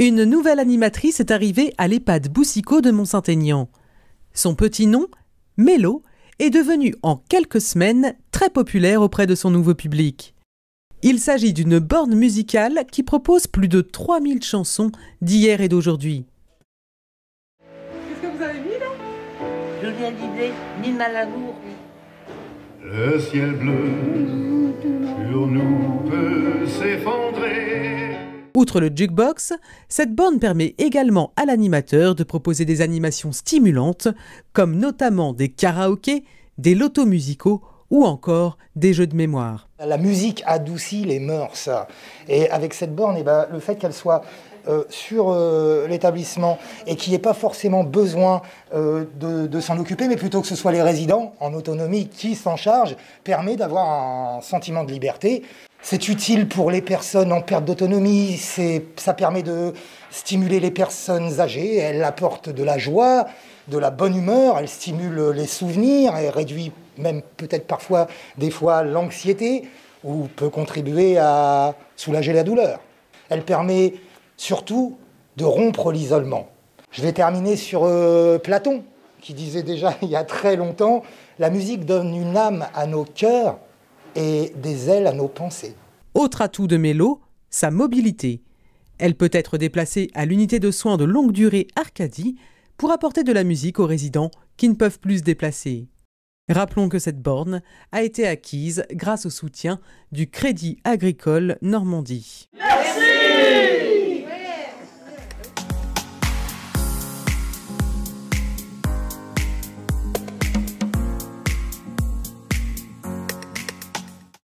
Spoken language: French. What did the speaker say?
Une nouvelle animatrice est arrivée à l'EHPAD Boussicot de Mont-Saint-Aignan. Son petit nom, Mélo, est devenu en quelques semaines très populaire auprès de son nouveau public. Il s'agit d'une borne musicale qui propose plus de 3000 chansons d'hier et d'aujourd'hui. Qu'est-ce que vous avez mis là? Le ciel bleu sur nous peut s'effondrer. Outre le jukebox, cette borne permet également à l'animateur de proposer des animations stimulantes, comme notamment des karaokés, des lotos musicaux ou encore des jeux de mémoire. La musique adoucit les mœurs. Et avec cette borne, eh ben, le fait qu'elle soit euh, sur euh, l'établissement et qu'il n'y ait pas forcément besoin euh, de, de s'en occuper, mais plutôt que ce soit les résidents en autonomie qui s'en chargent, permet d'avoir un sentiment de liberté. C'est utile pour les personnes en perte d'autonomie, ça permet de stimuler les personnes âgées, elle apporte de la joie, de la bonne humeur, elle stimule les souvenirs, elle réduit même peut-être parfois des fois l'anxiété ou peut contribuer à soulager la douleur. Elle permet surtout de rompre l'isolement. Je vais terminer sur euh, Platon, qui disait déjà il y a très longtemps, la musique donne une âme à nos cœurs et des ailes à nos pensées. Autre atout de Mélo, sa mobilité. Elle peut être déplacée à l'unité de soins de longue durée Arcadie pour apporter de la musique aux résidents qui ne peuvent plus se déplacer. Rappelons que cette borne a été acquise grâce au soutien du Crédit agricole Normandie. Merci